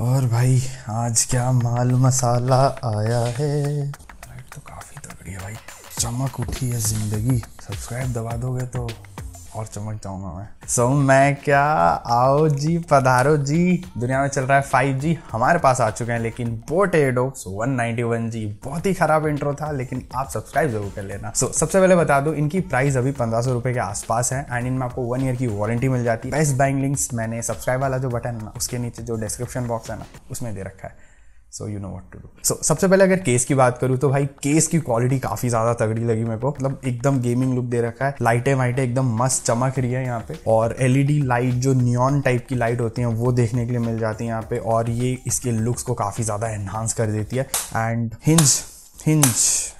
और भाई, आज क्या माल मसाला आया है? लाइट तो काफ़ी तगड़ी है भाई। चमक उठी है ज़िंदगी। सब्सक्राइब दबा दोगे तो और चमक जाऊँगा मैं सो so, मैं क्या? आओ जी पधारो जी। दुनिया में चल रहा है 5G हमारे पास आ चुके हैं लेकिन बोट एडोक्स 191G बहुत ही खराब इंट्रो था लेकिन आप सब्सक्राइब ज़रूर कर लेना। सो so, सबसे पहले बता दो इनकी प्राइस अभी पंद्रह सौ रुपए के आसपास है एंड इनमें आपको वन ईयर की वारंटी मिल जाती है। बेस्ट बाइंग लिंक्स मैंने सब्सक्राइब वाला जो बटन है ना उसके नीचे जो डिस्क्रिप्शन बॉक्स है ना उसमें दे रखा है। So you know what to do so सबसे पहले अगर केस की बात करूँ तो भाई केस की क्वालिटी काफ़ी ज़्यादा तगड़ी लगी मेरे को। मतलब एकदम गेमिंग लुक दे रखा है। लाइटें वाइटें एकदम मस्त चमक रही है यहाँ पे। और एलईडी लाइट जो नियॉन टाइप की लाइट होती है, वो देखने के लिए मिल जाती है यहाँ पे। और ये इसके लुक्स को काफ़ी ज़्यादा एनहांस कर देती है। एंड हिंज हिंज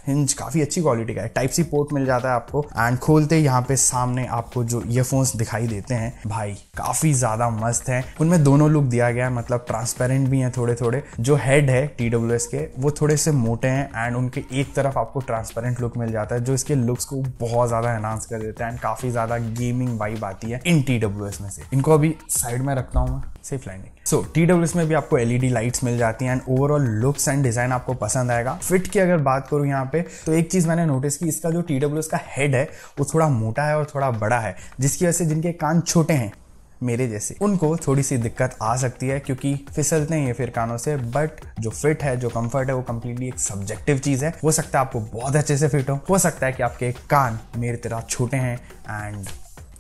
हिंज काफ़ी अच्छी क्वालिटी का है। टाइप सी पोर्ट मिल जाता है आपको। एंड खोलते यहाँ पे सामने आपको जो ईयरफोन्स दिखाई देते हैं, भाई, काफ़ी ज़्यादा मस्त है। उनमें दोनों लुक दिया गया है मतलब ट्रांसपेरेंट भी हैं थोड़े थोड़े जो हेड है टीडब्ल्यूएस के, वो थोड़े से मोटे हैं एंड उनके एक तरफ़ आपको ट्रांसपेरेंट लुक मिल जाता है, जो इसके लुक्स को बहुत ज़्यादा एनहांस कर देता है एंड काफ़ी ज़्यादा गेमिंग वाइब आती है इन टीडब्ल्यूएस में से। इनको अभी साइड में रखता हूँ मैं। सेफ़ लाइनिंग सो टीडब्ल्यूएस में भी आपको एलईडी लाइट्स मिल जाती हैं and overall looks and design आपको पसंद आएगा। फिट की अगर बात करूँ यहाँ पे तो एक चीज़ मैंने नोटिस की, इसका जो टीडब्ल्यूएस का हेड है, वो थोड़ा मोटा है और थोड़ा बड़ा है, जिसकी वजह से जिनके कान छोटे हैं, मेरे जैसे, उनको थोड़ी सी दिक्कत आ सकती है क्योंकि फिसलते हैं ये फिर कानों से बट जो फिट है, जो कंफर्ट है, वो कम्प्लीटली एक सब्जेक्टिव चीज़ है। हो सकता है आपको बहुत अच्छे से फिट हो हो सकता है कि आपके कान मेरे तरह छोटे हैं एंड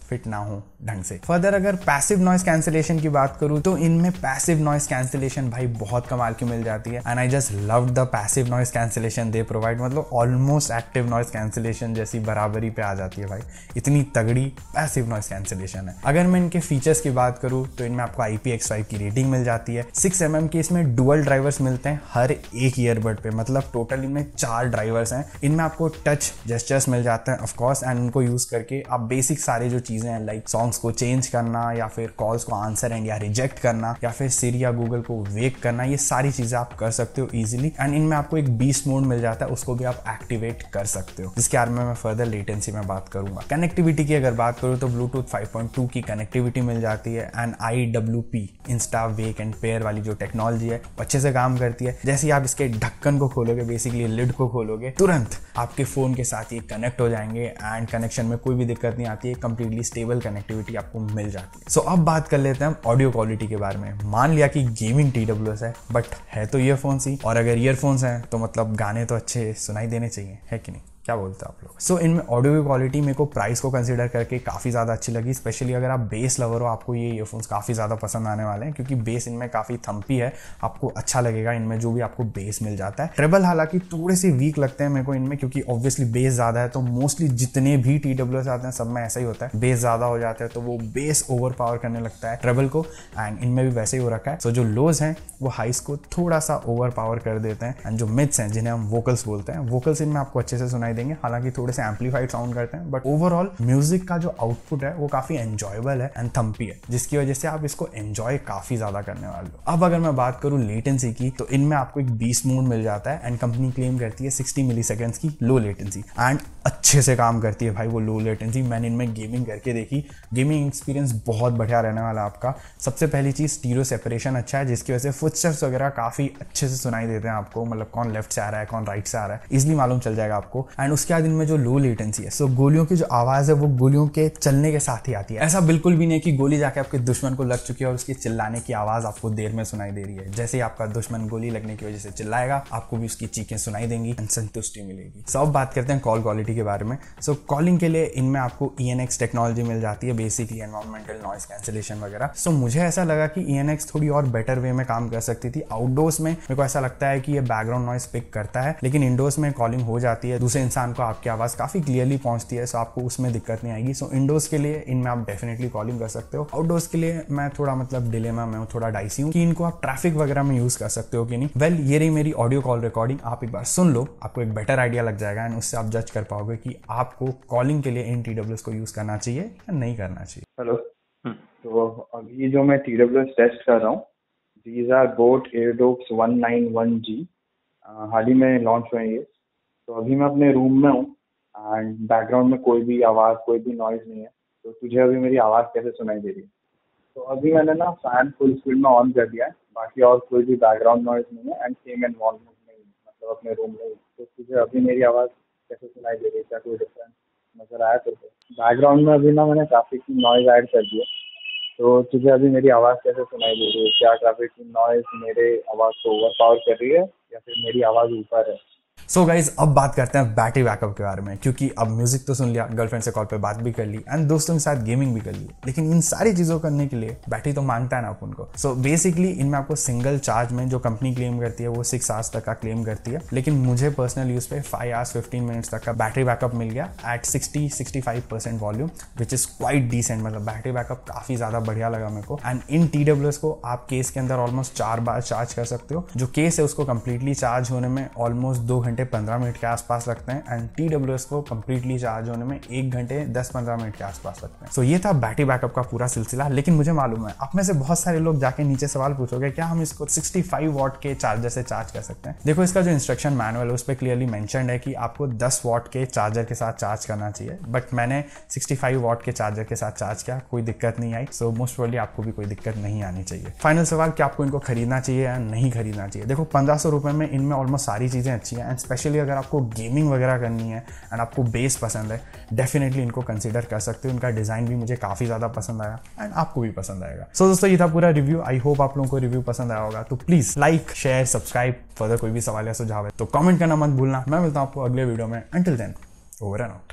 फिट ना हो ढंग से। फर्दर अगर पैसिव नॉइस कैंसिलेशन की बात करूँ तो इनमें पैसिव नॉइस कैंसिलेशन भाई बहुत कमाल की मिल जाती है। And I just love the passive noise cancellation they provide मतलब ऑलमोस्ट एक्टिव नॉइस कैंसिलेशन जैसी बराबरी पे आ जाती है भाई। इतनी तगड़ी पैसिव नॉइस कैंसिलेशन है। अगर मैं इनके फीचर्स की बात करूँ तो इनमें आपको आई की रेटिंग मिल जाती है। सिक्स एम के इसमें डुअल ड्राइवर्स मिलते हैं हर एक ईयरबड पे मतलब टोटल इनमें चार ड्राइवर्स हैं। इनमें आपको टच जेस्टर्स मिल जाते हैं ऑफकोर्स एंड उनको यूज़ करके आप बेसिक सारे जो चीज़ें हैं लाइक सॉन्ग्स को चेंज करना, या फिर कॉल्स को आंसर एंड या रिजेक्ट करना, या फिर सीरी या गूगल को वेक करना, ये सारी चीज़ें आप कर सकते हो इजिली एंड इनमें आपको एक बीस मोड मिल जाता है, उसको भी आप एक्टिवेट कर सकते हो. जिसके बारे में मैं फर्दर लेटेंसी में बात करूँगा. कनेक्टिविटी की अगर बात करूँ तो ब्लूटूथ 5.2 की कनेक्टिविटी मिल जाती है and I W P insta wake and pair वाली जो टेक्नोलॉजी है अच्छे से काम करती है. जैसे ही आप इसके ढक्कन को खोलोगे बेसिकली लिड को खोलोगे, तुरंत आपके फ़ोन के साथ ये कनेक्ट हो जाएँगे एंड कनेक्शन में कोई भी दिक्कत नहीं आती है कंप्लीटली स्टेबल कनेक्टिविटी आपको मिल जाती है। सो so, अब बात कर लेते हैं हम ऑडियो क्वालिटी के बारे में। मान लिया कि गेमिंग टी है बट है तो ईयरफोन्स ही। और अगर ईयरफोन्स हैं तो मतलब गाने तो अच्छे सुनाई देने चाहिए है कि नहीं? क्या बोलते हैं आप लोग? सो so, इनमें ऑडियो क्वालिटी मेरे को प्राइस को कंसिडर करके काफ़ी ज़्यादा अच्छी लगी स्पेशली अगर आप बेस लवर हो आपको ये ईयरफोन्स काफ़ी ज़्यादा पसंद आने वाले हैं क्योंकि बेस इनमें काफ़ी थम्पी है आपको अच्छा लगेगा इनमें जो भी आपको बेस मिल जाता है। ट्रेबल हालाँकि थोड़े से वीक लगते हैं मेरे को इनमें क्योंकि ऑब्वियसली बेस ज़्यादा है तो मोस्टली जितने भी टी आते हैं सब में ऐसा ही होता है। बेस ज़्यादा हो जाता है तो वो बेस ओवर पावर करने लगता है ट्रेबल को एंड इनमें भी वैसे ही हो रखा है। सो जो लोज हैं वो हाइस को थोड़ा सा ओवर पावर कर देते हैं एंड जो मिथ्स हैं जिन्हें हम वोकल्स बोलते हैं वोकल्स इनमें आपको अच्छे से सुनाई देंगे। हालाँकि थोड़े से एम्पलीफाइड साउंड करते हैं बट ओवरऑल म्यूज़िक का जो आउटपुट है, वो काफ़ी एंजॉयबल है एंड थम्पी है, जिसकी वजह से आप इसको एंजॉय काफ़ी ज़्यादा करने वाले हो। अब अगर मैं बात करूँ लेटेंसी की तो इनमें आपको एक बीस मोड मिल जाता है एंड कंपनी क्लेम करती है सिक्सटी मिली की लो लेटेंसी एंड अच्छे से काम करती है भाई वो लो लेटेंसी मैंने इनमें गेमिंग करके देखी। गेमिंग एक्सपीरियंस बहुत बढ़िया रहने वाला आपका। सबसे पहली चीज़ स्टीरो सेपरेशन अच्छा है, जिसकी वजह से फुटस्टेप्स वगैरह काफ़ी अच्छे से सुनाई देते हैं आपको। मतलब कौन लेफ़्ट से आ रहा है, कौन राइट से आ रहा है। इजिली मालूम चल जाएगा आपको। एंड उसके बाद इनमें जो लो लेटेंसी है सो so, गोलियों की जो आवाज़ है वो गोलियों के चलने के साथ ही आती है। ऐसा बिल्कुल भी नहीं कि गोली जाके आपके दुश्मन को लग चुकी है और उसकी चिल्लाने की आवाज़ आपको देर में सुनाई दे रही है। जैसे ही आपका दुश्मन गोली लगने की वजह से चिल्लाएगा आपको भी उसकी चीखें सुनाई देंगी एंड संतुष्टि मिलेगी। सो अब बात करते हैं कॉल क्वालिटी के बारे में। सो कॉलिंग के लिए इनमें आपको ENX टेक्नोलॉजी मिल जाती है बेसिकली एनवायरमेंटल नॉइस कैंसिलेशन वगैरह। सो मुझे ऐसा लगा कि ई थोड़ी और बेटर वे में काम कर सकती थी। आउटडोर्स में मेरे को ऐसा लगता है कि ये बैकग्राउंड नॉइस पिक करता है लेकिन इंडोर्स में कॉलिंग हो जाती है दूसरे इंसान को आपकी आवाज़ काफ़ी क्लियरली पहुँचती है सो आपको उसमें दिक्कत नहीं आएगी। सो इंडोर्स के लिए इनमें आप डेफिनेटली कॉलिंग कर सकते हो। आउटडोर्स के लिए मैं थोड़ा मतलब डिलेमा में मैं थोड़ा डाइसी हूँ कि इनको आप ट्रैफ़िक वगैरह में यूज़ कर सकते हो कि नहीं। वेल well, ये रही मेरी ऑडियो कॉल रिकॉर्डिंग आप एक बार सुन लो आपको एक बेटर आइडिया लग जाएगा एंड उससे आप जज कर पाओगे कि आपको कॉलिंग के लिए इन टी को यूज़ करना चाहिए या नहीं करना चाहिए। हेलो। तो अभी जो मैं टी टेस्ट कर रहा हूँ these are boat Airdopes one nine one G हाल ही में लॉन्च हुए ये। तो अभी मैं अपने रूम में हूँ एंड बैकग्राउंड में कोई भी आवाज़, कोई भी नॉइज़ नहीं है तो तुझे अभी मेरी आवाज़ कैसे सुनाई दे रही है? तो अभी मैंने ना फ़ैन फुल स्पीड में ऑन कर दिया है, बाकी और कोई भी बैकग्राउंड नॉइज़ नहीं है एंड सेम एनवायरमेंट नहीं मतलब अपने रूम में तो तुझे अभी मेरी आवाज़ कैसे सुनाई दे रही है? क्या कोई डिफरेंस नज़र आया तो बैकग्राउंड में अभी ना मैंने ट्रैफ़िक की नॉइज़ ऐड कर दी है तो तुझे अभी मेरी आवाज़ कैसे सुनाई दे रही है? क्या ट्रैफ़िक की नॉइज़ मेरे आवाज़ को ओवर पावर कर रही है, या फिर मेरी आवाज़ ऊपर है? सो so गाइज़ अब बात करते हैं बैटरी बैकअप के बारे में, क्योंकि अब म्यूज़िक तो सुन लिया गर्लफ्रेंड से कॉल पे बात भी कर ली एंड दोस्तों के साथ गेमिंग भी कर ली। लेकिन इन सारी चीज़ों करने के लिए बैटरी तो माँगता है ना अपन को। सो बेसिकली इनमें आपको सिंगल चार्ज में जो कंपनी क्लेम करती है, वो सिक्स आवर्स तक का क्लेम करती है। लेकिन मुझे पर्सनल यूज़ पे फाइव आवर्स फिफ्टीन मिनट्स तक का बैटरी बैकअप मिल गया at sixty sixty five percent volume which is quite decent मतलब बैटरी बैकअप काफ़ी ज़्यादा बढ़िया लगा मेरे को। एंड इन टी को आप केस के अंदर ऑलमोस्ट चार बार चार्ज कर सकते हो। जो केस है, उसको कंप्लीटली चार्ज होने में ऑलमोस्ट दो घंटे पंद्रह मिनट के आसपास रखते हैं एंड टी को कंप्लीटली चार्ज होने में एक घंटे दस पंद्रह मिनट के आसपास रखते हैं। सो so, ये था बैटरी बैकअप का पूरा सिलसिला, लेकिन मुझे मालूम है, आप में से बहुत सारे लोग जाके नीचे सवाल पूछोगे, क्या हम इसको 65 वॉट के चार्जर से चार्ज कर सकते हैं? देखो, इसका जो इंस्ट्रक्शन मैनुअल है, उस पर क्लियरली मैंशन है कि आपको 10 वॉट के चार्जर के साथ चार्ज करना चाहिए। बट मैंने 65 वॉट के चार्जर के साथ चार्ज किया, कोई दिक्कत नहीं आई। सो मोस्ट प्रोबली आपको भी कोई दिक्कत नहीं आनी चाहिए। फाइनल सवाल, क्या आपको इनको खरीदना चाहिए या नहीं खरीदना चाहिए? देखो, पंद्रह सौ रुपए में इनमें ऑलमोस्ट सारी चीज़ें अच्छी हैं एंड स्पेशली अगर आपको गेमिंग वगैरह करनी है एंड आपको बेस पसंद है डेफिनेटली इनको कंसिडर कर सकते हो। इनका डिज़ाइन भी मुझे काफ़ी ज़्यादा पसंद आया एंड आपको भी पसंद आएगा। सो so, दोस्तों ये था पूरा रिव्यू आई होप आप लोगों को रिव्यू पसंद आया होगा। तो please like share subscribe further कोई भी सवाल या सुझाव है तो कमेंट करना मत भूलना। मैं मिलता हूँ आपको अगले वीडियो में। Until then over and out